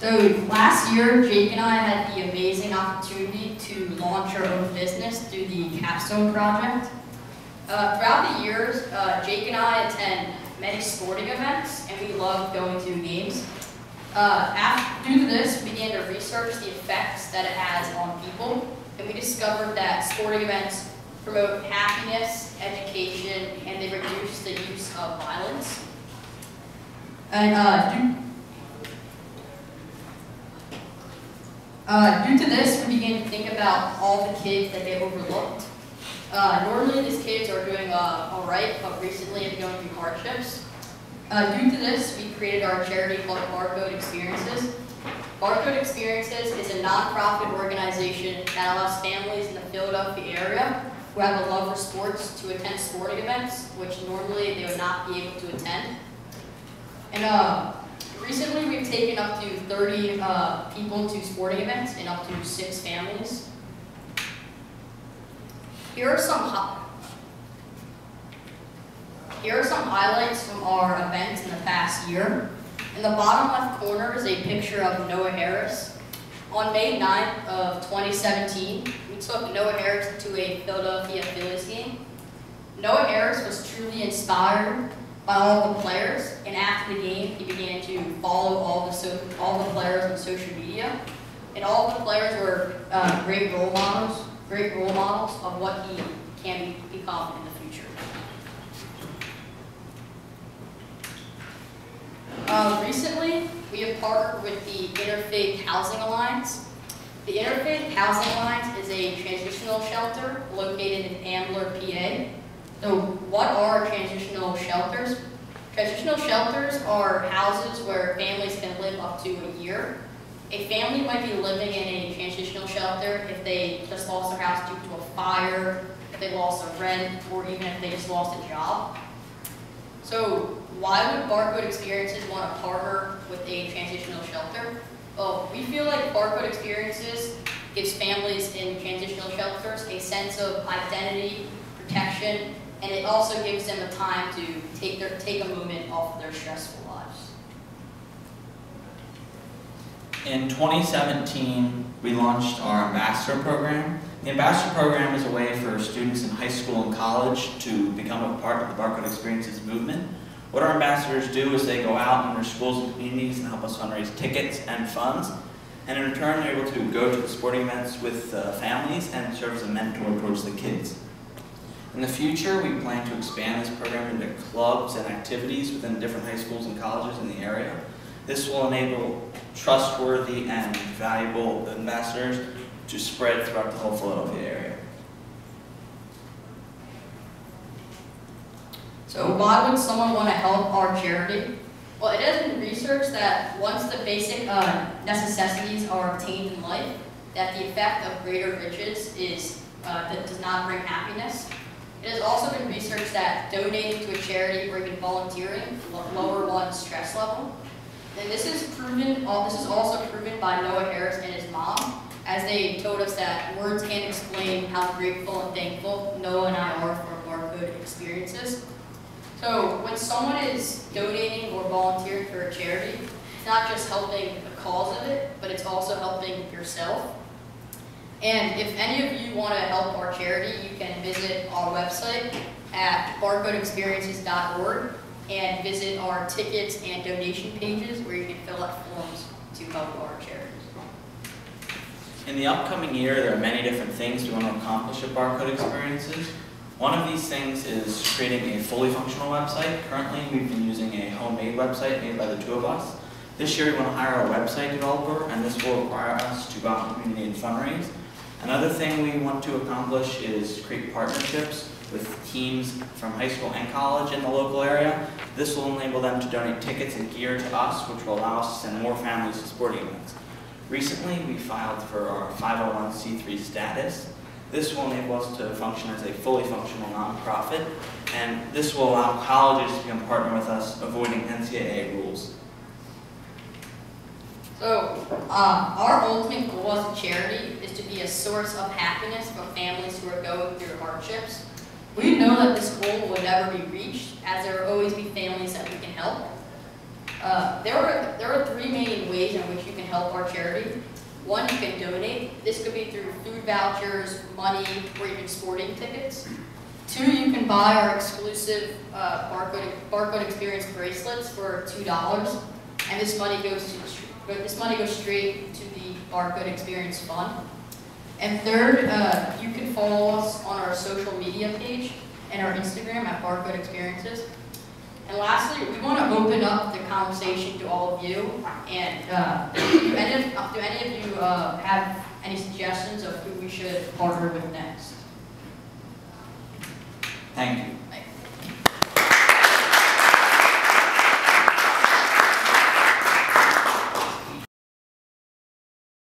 So last year, Jake and I had the amazing opportunity to launch our own business through the Capstone Project. Uh, throughout the years, uh, Jake and I attend many sporting events, and we love going to games. Uh, after, due to this, we began to research the effects that it has on people, and we discovered that sporting events promote happiness, education, and they reduce the use of violence. And uh, uh, due to this, we began to think about all the kids that they overlooked. Uh, normally, these kids are doing uh, all right, but recently have going through hardships. Uh, due to this, we created our charity called Barcode Experiences. Barcode Experiences is a nonprofit organization that allows families in the Philadelphia area who have a love for sports to attend sporting events, which normally they would not be able to attend. And uh, recently we've taken up to 30 uh, people to sporting events and up to six families. Here are some here are some highlights from our events in the past year. In the bottom left corner is a picture of Noah Harris. On May 9th of 2017, we took Noah Harris to a Philadelphia Phillies game. Noah Harris was truly inspired all the players, and after the game, he began to follow all the, so all the players on social media. And all the players were uh, great role models, great role models of what he can become in the future. Uh, recently, we have partnered with the Interfaith Housing Alliance. The Interfaith Housing Alliance is a transitional shelter located in Ambler, PA. So what are transitional shelters? Transitional shelters are houses where families can live up to a year. A family might be living in a transitional shelter if they just lost their house due to a fire, if they lost their rent, or even if they just lost a job. So why would Barcode Experiences want to partner with a transitional shelter? Well, we feel like Barcode Experiences gives families in transitional shelters a sense of identity, protection, and it also gives them the time to take, their, take a moment off of their stressful lives. In 2017, we launched our Ambassador Program. The Ambassador Program is a way for students in high school and college to become a part of the Barcode Experiences movement. What our ambassadors do is they go out in their schools and communities and help us fundraise tickets and funds. And in return, they're able to go to the sporting events with uh, families and serve as a mentor towards the kids. In the future, we plan to expand this program into clubs and activities within different high schools and colleges in the area. This will enable trustworthy and valuable ambassadors to spread throughout the whole Philadelphia area. So why would someone want to help our charity? Well, it has been researched that once the basic uh, necessities are obtained in life, that the effect of greater riches is uh, that does not bring happiness. It has also been researched that donating to a charity or even volunteering lower one's stress level. And this is proven. Uh, this is also proven by Noah Harris and his mom, as they told us that words can't explain how grateful and thankful Noah and I are for our good experiences. So when someone is donating or volunteering for a charity, it's not just helping the cause of it, but it's also helping yourself. And if any of you want to help our charity, you can visit our website at barcodeexperiences.org and visit our tickets and donation pages where you can fill out forms to help our charities. In the upcoming year, there are many different things we want to accomplish at Barcode Experiences. One of these things is creating a fully functional website. Currently, we've been using a homemade website made by the two of us. This year, we want to hire a website developer, and this will require us to go out the community and fundraise. Another thing we want to accomplish is create partnerships with teams from high school and college in the local area. This will enable them to donate tickets and gear to us, which will allow us to send more families to sporting events. Recently, we filed for our 501c3 status. This will enable us to function as a fully functional nonprofit, and this will allow colleges to become partner with us, avoiding NCAA rules. So, uh, our ultimate goal as a charity is to be a source of happiness for families who are going through hardships. We know that this goal will never be reached, as there will always be families that we can help. Uh, there, are, there are three main ways in which you can help our charity. One, you can donate. This could be through food vouchers, money, or even sporting tickets. Two, you can buy our exclusive uh, barcode, barcode experience bracelets for two dollars, and this money goes to this money goes straight to the barcode experience fund. And third, uh, you can follow us on our social media page and our Instagram at barcode experiences. And lastly, we want to open up the conversation to all of you. And uh, do, any of, do any of you uh, have any suggestions of who we should partner with next? Thank you.